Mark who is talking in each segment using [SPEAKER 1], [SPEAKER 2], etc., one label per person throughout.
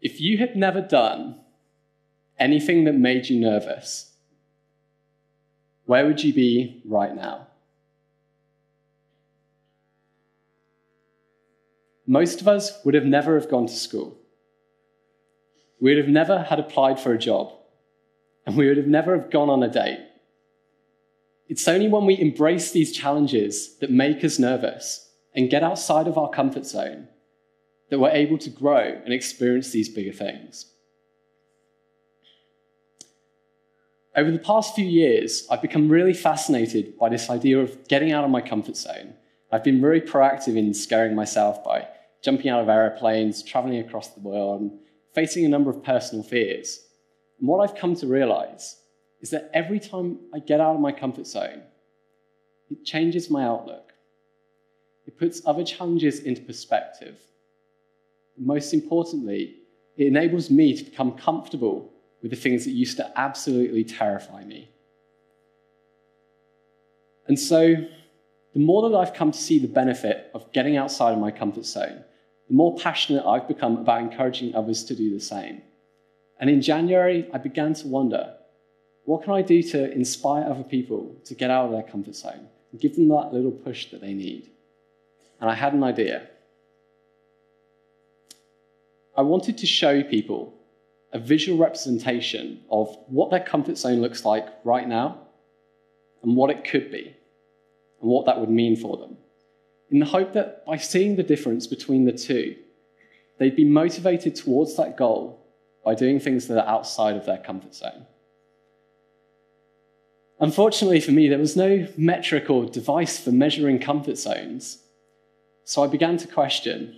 [SPEAKER 1] If you had never done anything that made you nervous, where would you be right now? Most of us would have never have gone to school. We would have never had applied for a job, and we would have never have gone on a date. It's only when we embrace these challenges that make us nervous and get outside of our comfort zone that we're able to grow and experience these bigger things. Over the past few years, I've become really fascinated by this idea of getting out of my comfort zone. I've been very proactive in scaring myself by jumping out of aeroplanes, traveling across the world, and facing a number of personal fears. And what I've come to realize is that every time I get out of my comfort zone, it changes my outlook. It puts other challenges into perspective. Most importantly, it enables me to become comfortable with the things that used to absolutely terrify me. And so, the more that I've come to see the benefit of getting outside of my comfort zone, the more passionate I've become about encouraging others to do the same. And in January, I began to wonder what can I do to inspire other people to get out of their comfort zone and give them that little push that they need? And I had an idea. I wanted to show people a visual representation of what their comfort zone looks like right now and what it could be and what that would mean for them, in the hope that by seeing the difference between the two, they'd be motivated towards that goal by doing things that are outside of their comfort zone. Unfortunately for me, there was no metric or device for measuring comfort zones. So I began to question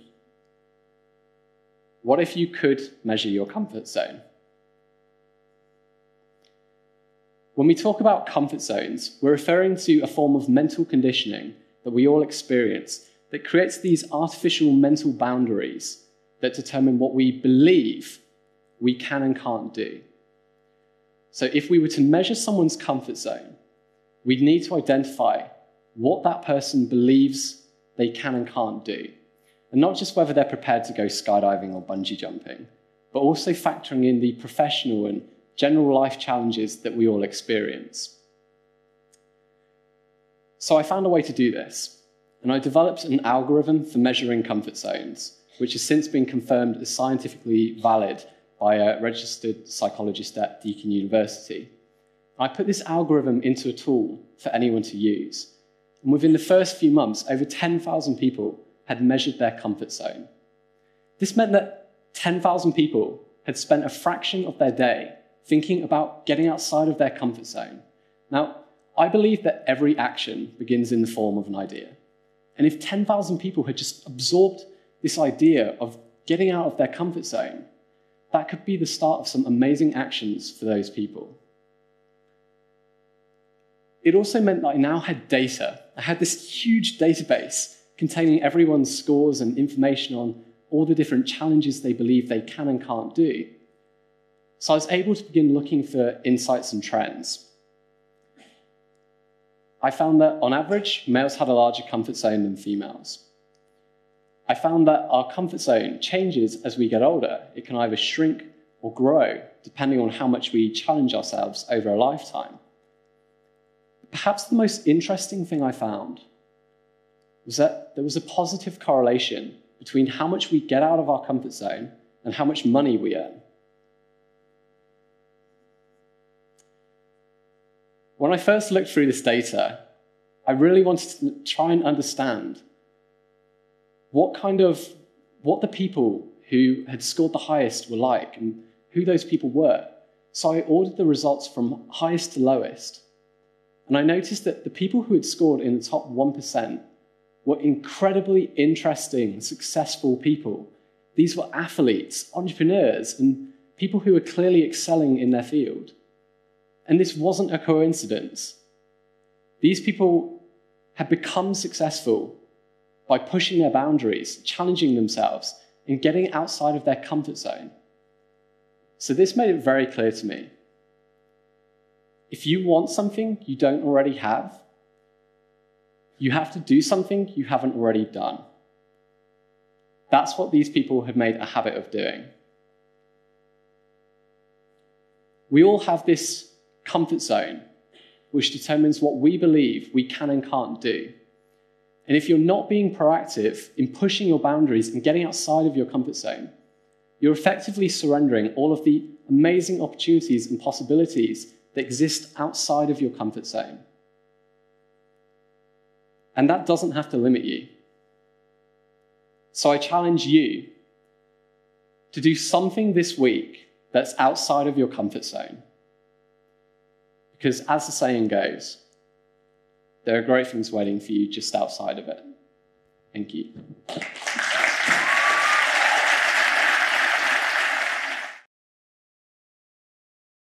[SPEAKER 1] what if you could measure your comfort zone? When we talk about comfort zones, we're referring to a form of mental conditioning that we all experience that creates these artificial mental boundaries that determine what we believe we can and can't do. So, if we were to measure someone's comfort zone, we'd need to identify what that person believes they can and can't do. And not just whether they're prepared to go skydiving or bungee jumping, but also factoring in the professional and general life challenges that we all experience. So I found a way to do this, and I developed an algorithm for measuring comfort zones, which has since been confirmed as scientifically valid by a registered psychologist at Deakin University. I put this algorithm into a tool for anyone to use. And within the first few months, over 10,000 people had measured their comfort zone. This meant that 10,000 people had spent a fraction of their day thinking about getting outside of their comfort zone. Now, I believe that every action begins in the form of an idea. And if 10,000 people had just absorbed this idea of getting out of their comfort zone, that could be the start of some amazing actions for those people. It also meant that I now had data. I had this huge database containing everyone's scores and information on all the different challenges they believe they can and can't do. So I was able to begin looking for insights and trends. I found that on average, males had a larger comfort zone than females. I found that our comfort zone changes as we get older. It can either shrink or grow, depending on how much we challenge ourselves over a lifetime. Perhaps the most interesting thing I found was that there was a positive correlation between how much we get out of our comfort zone and how much money we earn. When I first looked through this data, I really wanted to try and understand what kind of what the people who had scored the highest were like and who those people were. So I ordered the results from highest to lowest. And I noticed that the people who had scored in the top 1% were incredibly interesting, successful people. These were athletes, entrepreneurs, and people who were clearly excelling in their field. And this wasn't a coincidence. These people had become successful by pushing their boundaries, challenging themselves, and getting outside of their comfort zone. So, this made it very clear to me. If you want something you don't already have, you have to do something you haven't already done. That's what these people have made a habit of doing. We all have this comfort zone which determines what we believe we can and can't do. And if you're not being proactive in pushing your boundaries and getting outside of your comfort zone, you're effectively surrendering all of the amazing opportunities and possibilities that exist outside of your comfort zone. And that doesn't have to limit you. So I challenge you to do something this week that's outside of your comfort zone. Because as the saying goes, there are great things waiting for you just outside of it. Thank you.